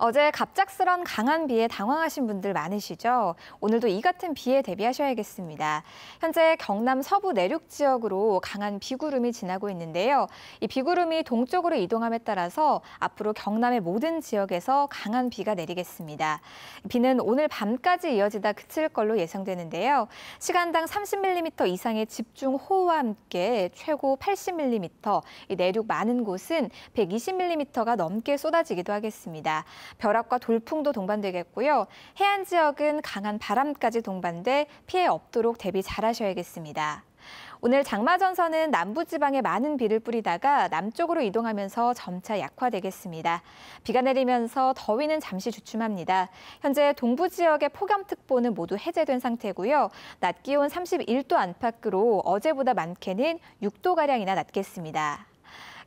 어제 갑작스런 강한 비에 당황하신 분들 많으시죠? 오늘도 이 같은 비에 대비하셔야겠습니다. 현재 경남 서부 내륙 지역으로 강한 비구름이 지나고 있는데요. 이 비구름이 동쪽으로 이동함에 따라서 앞으로 경남의 모든 지역에서 강한 비가 내리겠습니다. 비는 오늘 밤까지 이어지다 그칠 걸로 예상되는데요. 시간당 30mm 이상의 집중 호우와 함께 최고 80mm, 내륙 많은 곳은 120mm가 넘게 쏟아지기도 하겠습니다. 벼락과 돌풍도 동반되겠고요. 해안 지역은 강한 바람까지 동반돼 피해 없도록 대비 잘하셔야겠습니다. 오늘 장마전선은 남부지방에 많은 비를 뿌리다가 남쪽으로 이동하면서 점차 약화되겠습니다. 비가 내리면서 더위는 잠시 주춤합니다. 현재 동부 지역의 폭염특보는 모두 해제된 상태고요. 낮 기온 31도 안팎으로 어제보다 많게는 6도가량이나 낮겠습니다.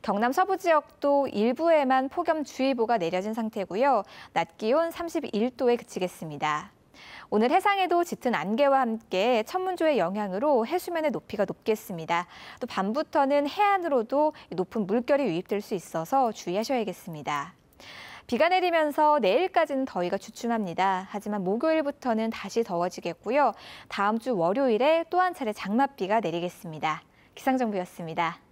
경남 서부 지역도 일부에만 폭염주의보가 내려진 상태고요. 낮 기온 31도에 그치겠습니다. 오늘 해상에도 짙은 안개와 함께 천문조의 영향으로 해수면의 높이가 높겠습니다. 또 밤부터는 해안으로도 높은 물결이 유입될 수 있어서 주의하셔야겠습니다. 비가 내리면서 내일까지는 더위가 주춤합니다. 하지만 목요일부터는 다시 더워지겠고요. 다음 주 월요일에 또 한 차례 장맛비가 내리겠습니다. 기상정보였습니다.